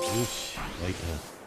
Like that.